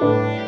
Música